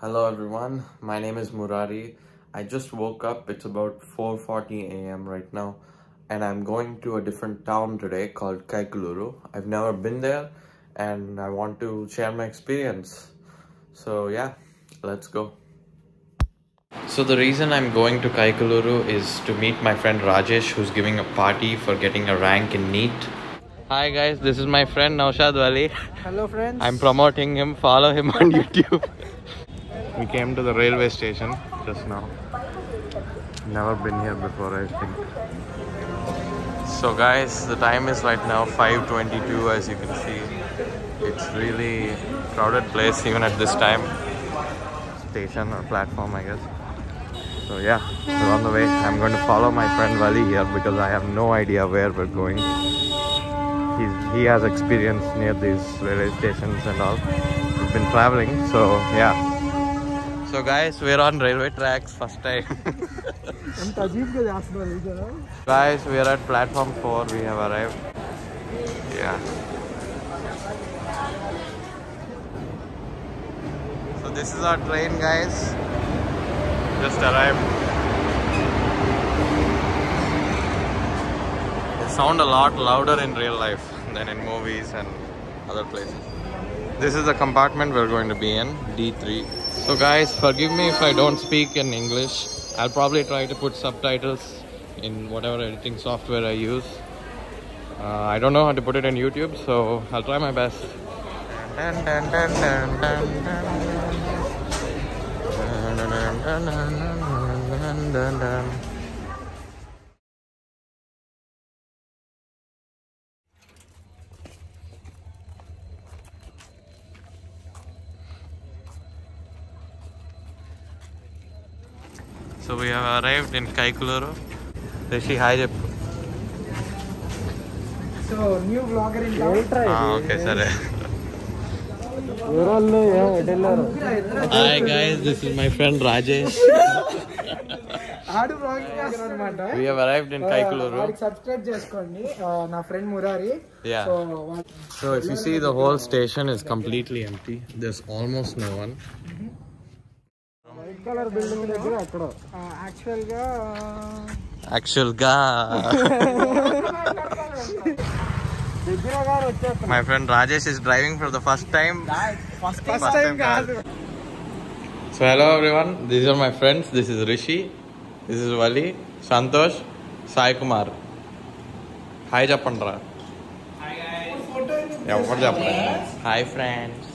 Hello everyone, my name is Murari. I just woke up. It's about 4:40 a.m. right now and I'm going to a different town today called Kaikaluru. I've never been there and I want to share my experience. So yeah, let's go. So the reason I'm going to Kaikaluru is to meet my friend Rajesh who's giving a party for getting a rank in NEET. Hi guys, this is my friend Naushad Wali. Hello friends. I'm promoting him. Follow him on YouTube. We came to the railway station just now. Never been here before, I think. So, guys, the time is right now 5:22. As you can see, it's really crowded place even at this time. Station or platform, I guess. So yeah, we're on the way. I'm going to follow my friend Wali here because I have no idea where we're going. He's, he has experience near these railway stations and all. We've been traveling, so yeah. So guys, we're on railway tracks first time. guys, we are at platform 4. We have arrived. Yeah. So this is our train guys. Just arrived. They sound a lot louder in real life than in movies and other places. This is the compartment we're going to be in, D3. So guys, forgive me if I don't speak in English. I'll probably try to put subtitles in whatever editing software I use. Uh, I don't know how to put it in YouTube, so I'll try my best. So we have arrived in Kaikaluru. Rishi, hi Jappu. So, new vlogger in town? Ah, okay, sir. Hi guys, this is my friend Rajesh. we have arrived in Kaikaluru. We have arrived in Murari Yeah. So, so if you see the whole station is completely empty. There's almost no one. My friend Rajesh is driving for the first time. So hello everyone this are my friends this is Rishi this is Vali Santosh Sai Kumar hi చెప్పండి రా ఎవరు చెప్పండి hi friends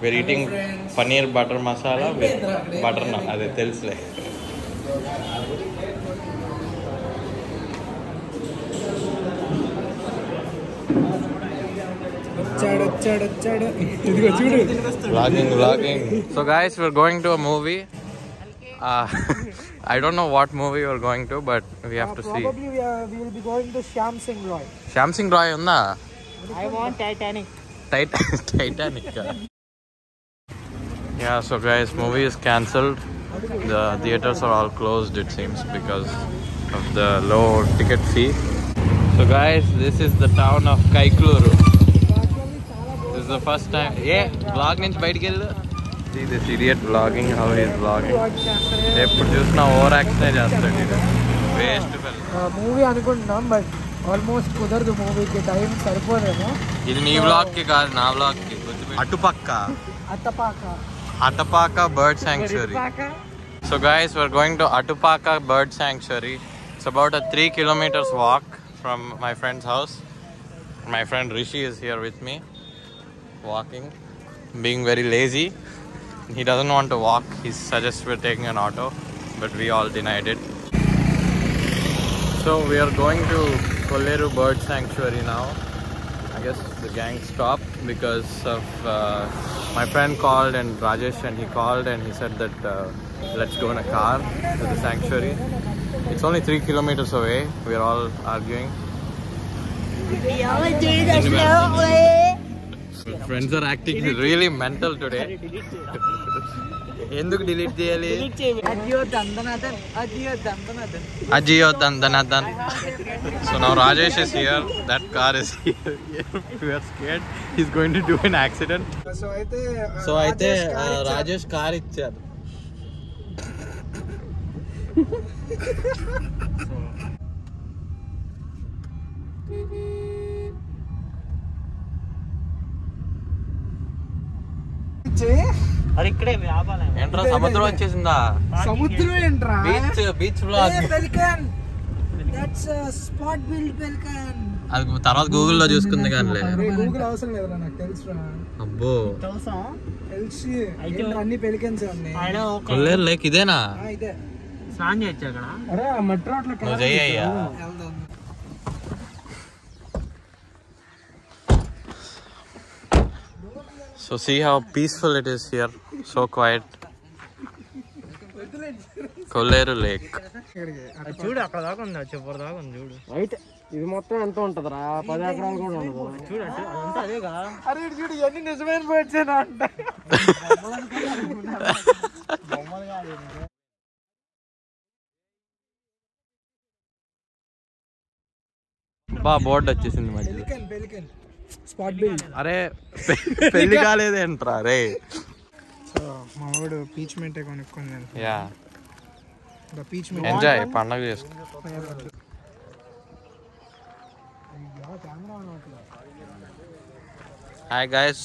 we're eating paneer butter masala with butter naan adu telusle vlogging vlogging so guys we're going to a movie uh, I don't know what movie we're going to, but we have uh, to probably see. Probably we, are, we will be going to Shyam Singha Roy. Shyam Singha Roy, unna? I want Titanic. Tit Titanic. Yeah, so guys, movie is cancelled. The theaters are all closed, it seems, because of the low ticket fee. So guys, this is the town of Kaikaluru. This is the first time. Yeah, vlog నుంచి బయటికి See this idiot vlogging, how he is vlogging. They చూసినా over action చేస్తాడు ఇది. Movie fail. Movie అనుకుంటున్నాం almost. Almost కుదరదు మూవీకి sarpo సరిపోదేమో no. నీ vlog కి కాదు Atapaka. Vlog Atapaka Bird Sanctuary. So guys, we're going to Atapaka Bird Sanctuary. It's about a 3 kilometers walk from my friend's house. My friend Rishi is here with me, walking, being very lazy. He doesn't want to walk. He suggests we're taking an auto, but we all denied it. So we are going to Kolleru Bird Sanctuary now. I guess gang stopped because of uh, my friend called and Rajesh and he called and he said that uh, let's go in a car to the sanctuary. It's only three kilometers away. We are all arguing. We all do the. Friends are acting really mental today. దందనాథన్ అదియో దందనాథన్ Ajio Dhan Dhana Dhan so now Rajesh is here that car is here we are scared he is going to do an accident so అయితే so అయితే ఆ, Rajesh car ఇచ్చారు అది ఇక్కడే వ్యాపారం ఏంట్రా సముద్రం వచ్చేసిందా? సముద్రం ఏంట్రా? Beach beach blog pelican? That's spot billed pelican. అది తర్వాత గూగుల్లో చూసుకుంది కానీ గూగుల్ అవసరం లేదురా నాకు తెలుసురా. అబ్బో. తెలిసి? ఏంట్రా అన్ని పెలికన్స్ ఉన్నాయి. ఆయన కొల్లేరు లేక్ ఇదేనా? ఆ, ఇదే. స్నానం చేయొచ్చు అక్కడ? అరే ఆ మట్టి రోడ్లో నువ్వు చెయ్యయ్యా. So see how peaceful it is here so quiet Kolleru lake. చూడు అక్కడ దాకా ఉంది చివరి దాకా ఉంది చూడు. రైట్ ఇది మొత్తం ఎంత ఉంటదిరా? పది ఎకరాలు కూడా ఉండదు. చూడండి అదేగా. అరే చూడు ఇవన్నీ నిజమైన అంట. బా బోర్డు వచ్చేసింది మధ్యలో. స్పాట్ బిల్డ్ అరే పెళ్ళి కాలేదేంట్రా రే. సో మా వాడు పీచ్ మెంటే కొనుక్కుంది యా. పీచ్ ఎంజాయ్ పండగ చేసుకో. Hi guys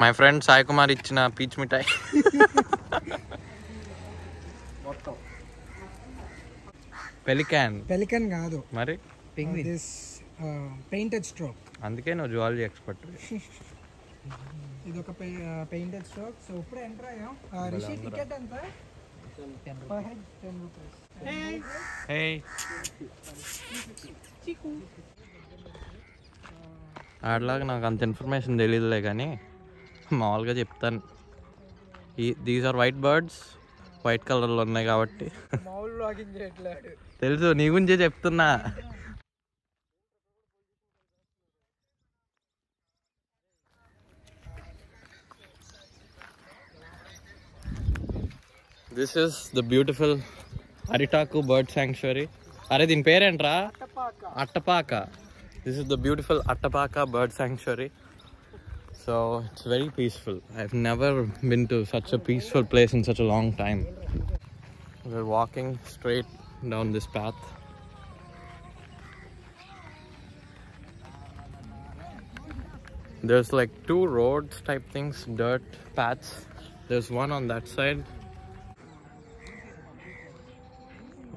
my friend Sai Kumar ఇచ్చిన పీచ్ మిఠాయి. పెలికాన్ పెలికన్ కాదు. మరి? దిస్ పెయింటెడ్ స్ట్రోక్ అందుకే నువ్వు జువాలజీ ఎక్స్పర్ట్ ఇది ఒక పెయింటెడ్ స్ట్రోక్ సో ఇప్పుడు ఎంటర్ అయ్యాం. రిషి టికెట్ ఎంత? Per head ten rupees hey ఆడలాగా నాకు అంత ఇన్ఫర్మేషన్ తెలియదులే కానీ మామూలుగా చెప్తాను. ఈ these are white birds white కలర్లో ఉన్నాయి కాబట్టి. మామూలు లాగింగ్ చేయట్లేడు తెలుసు నీ గురించే చెప్తున్నా. This is the beautiful Aritaku Bird Sanctuary. Aridin Perentra? Atapaka. This is the beautiful Atapaka Bird Sanctuary. So it's very peaceful. I've never been to such a peaceful place in such a long time. We're walking straight down this path. There's like two roads type things, dirt paths. There's one on that side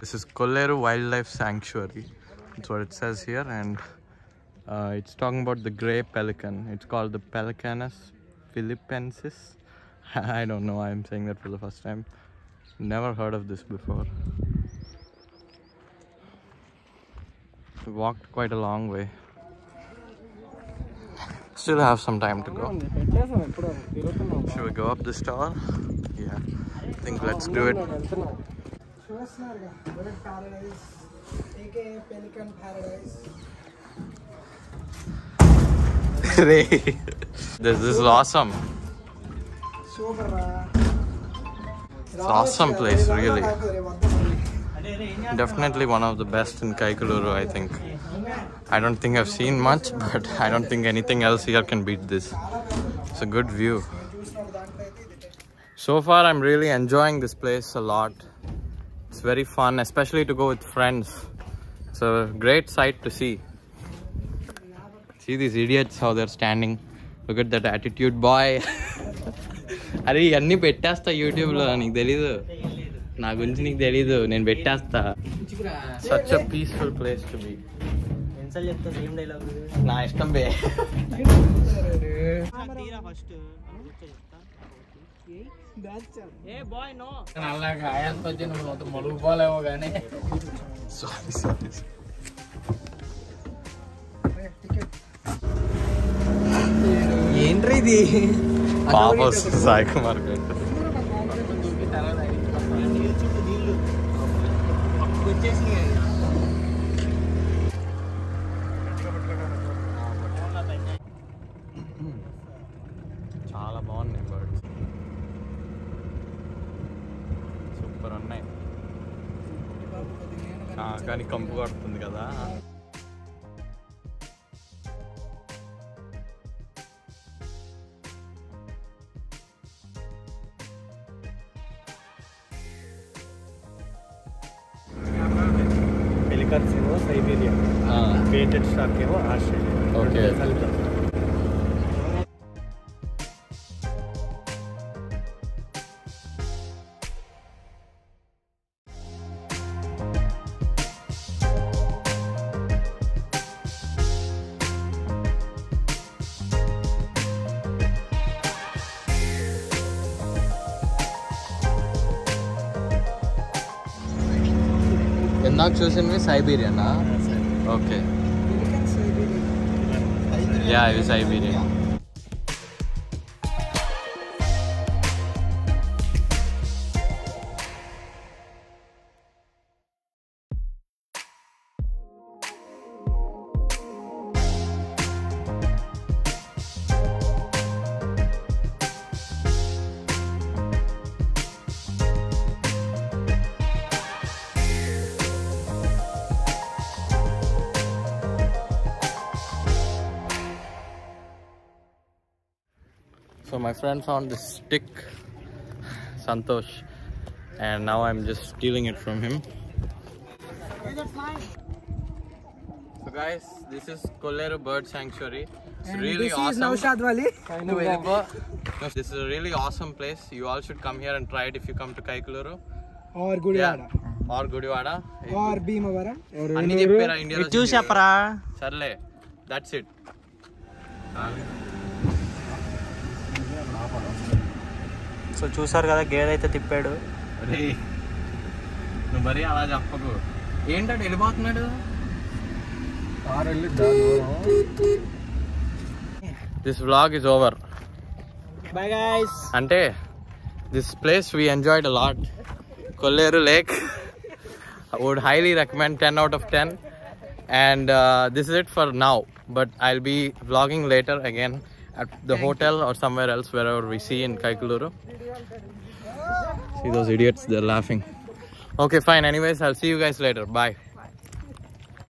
This is Kolleru Wildlife Sanctuary. that's what it says here and uh, it's talking about the gray pelican. It's called the pelecanus philippensis I don't know I'm saying that for the first time. Never heard of this before. We walked quite a long way still have some time to go. Should we go up this tower? Yeah, I think let's do it. this, this is awesome. It's awesome place, really. Definitely one of the best in Kaikuluru, I think. I don't think I've seen much, but I don't think anything else here can beat this. It's a good view. So far, I'm really enjoying this place a lot. It's very fun, especially to go with friends. It's a great sight to see. See these idiots how they're standing. Look at that attitude boy. అరే ఇవన్నీ పెట్టేస్తా YouTube లో నీకు తెలీదు నా గురించి నీకు తెలీదు నేను పెట్టేస్తా. Such peaceful place to be నా ఇష్టం బే. తీరా ఫస్ట్ ఏ బాయ్ నో అలాగా ఆయాసం వచ్చి నువ్వు మొత్తం మలుగుపోలేమో కానీ సారీ సారీ ఏంట్రీ ఇది? పాప సాయి కుమార్ గారు కానీ కంపు కొడుతుంది కదా. పెలికన్స్ ఏమో సైబీరియా పేటెడ్ స్టాక్ ఏమో Australia. Okay not chosen way Siberian, huh? Okay. Yeah, it was Siberian. so my friend found this stick Santosh and now I'm just stealing it from him. So guys this is Kolleru bird sanctuary. It's and really this awesome. Is Naushad this is a really awesome place. You all should come here and try it if you come to Kaikaluru. Or Gudivada yeah. or Gudivada or Bhimavaram India. చెప్పారా ఇండియాలో చూసాపరా సర్లే that's it so చూసారు కదా గేద అయితే తిప్పాడు నువ్వు మరీ అలా చెప్పకు. ఏంటంటే వెళ్ళిపోతున్నాడు? This is over bye guys అంటే this place we enjoyed lot Kolleru lake would highly recommend ten out of ten and this is it for now but I i'll be vlogging later at the hotel or somewhere else wherever we see in Kaikaluru. See those idiots, they're laughing. Okay, fine. Anyways, I'll see you guys later. Bye.